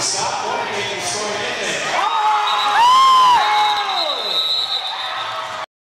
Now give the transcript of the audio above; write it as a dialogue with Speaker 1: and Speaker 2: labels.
Speaker 1: Scott Coordinating